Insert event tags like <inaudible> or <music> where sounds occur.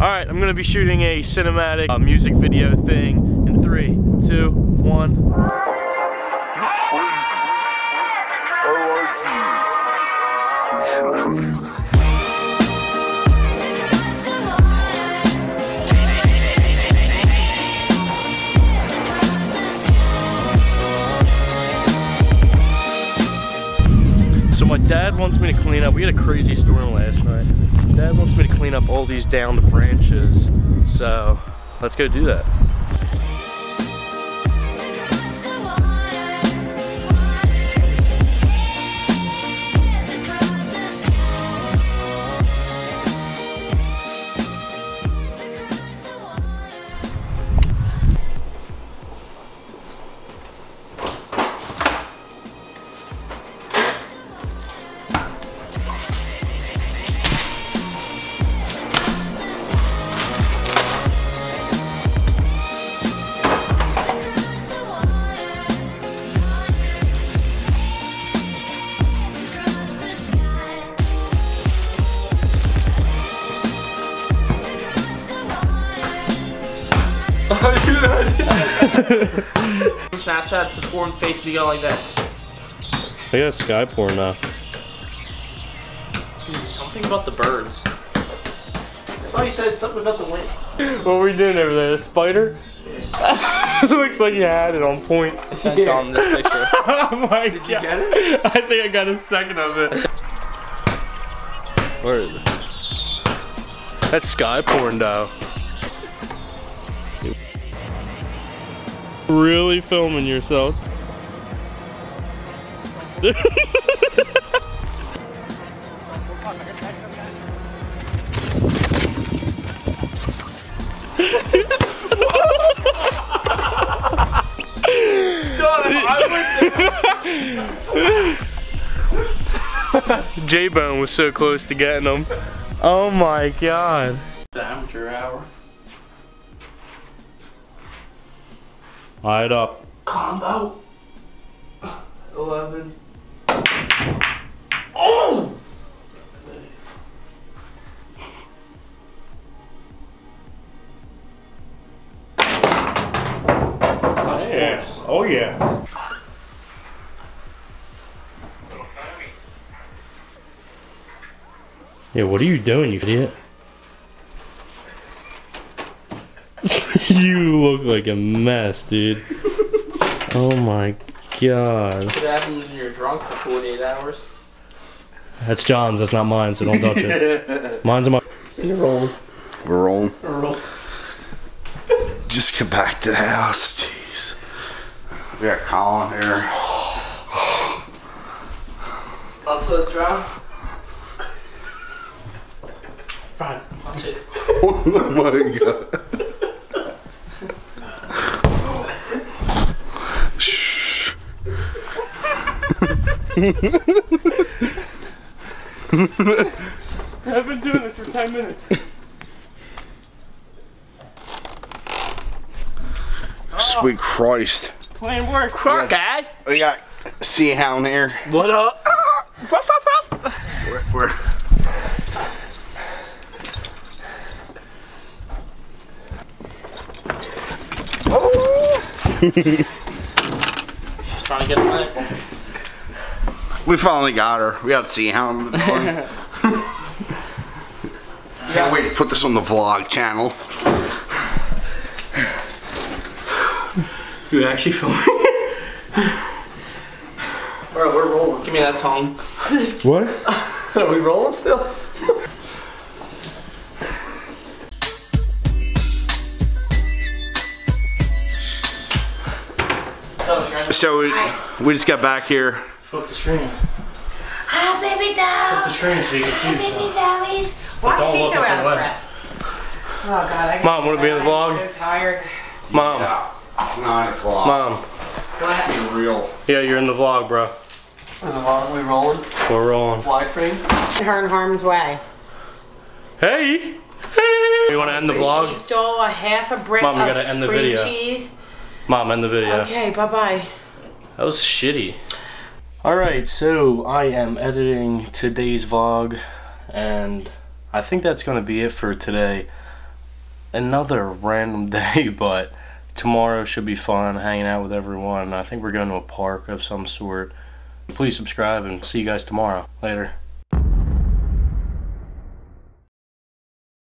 Alright, I'm gonna be shooting a cinematic uh, music video thing in three, two, one. So my dad wants me to clean up. We had a crazy storm last night. Dad wants me to clean up all these downed branches. So let's go do that. Snapchat the form face to go like this. I got sky porn now. Dude, something about the birds. I thought you said something about the wind. What were we doing over there? A spider? <laughs> Looks like you had it on point. I sent John this picture. <laughs> oh my Did you get it? I think I got a second of it. Where is it? That's sky porn though. Really filming yourself. J Bone was so close to getting them. Oh my god. The amateur hour. Light up. Combo. 11. Oh! Such force. Oh yeah. Yeah, what are you doing, you idiot? <laughs> you look like a mess, dude. Oh my god. What happens when you're drunk for 48 hours? That's John's, that's not mine, so don't touch it. <laughs> Mine's in my. You're rolling. We're rolling. Roll. <laughs> Just get back to the house. Jeez. We got Colin here. Also, it's round. Fine, watch it. oh my god. I've been doing this for 10 minutes. Sweet Christ. Playing work. Okay. We got Sea Hound here. What up? ruff, ruff, ruff. We're, we're She's trying to get a pineapple. We finally got her. We got Sea Hound. Can't wait to put this on the vlog channel. You actually filming? <laughs> Alright, we're rolling. Give me that tongue. What? <laughs> Are we rolling still? So we, we just got back here. Flip the screen. Hi, baby doll. Flip the screen so you can see Hi, baby yourself. dollies. Why don't is she look so up out and of away. breath? Oh God, I Mom, wanna be in the vlog? I'm so tired. Mom, It's 9 o'clock. mom. What? Real. Yeah, you're in the vlog, bro. The vlog, we rolling? We're rolling. Wide frame? Her in harm's way. Hey! Hey! You want to end the vlog? She vlog? stole a half a brick Mom, we of gotta end the cream video. cheese. Mom, end the video. Okay, bye bye. That was shitty. Alright, so I am editing today's vlog, and I think that's going to be it for today. Another random <laughs> day, but tomorrow should be fun hanging out with everyone. I think we're going to a park of some sort. Please subscribe and see you guys tomorrow. Later.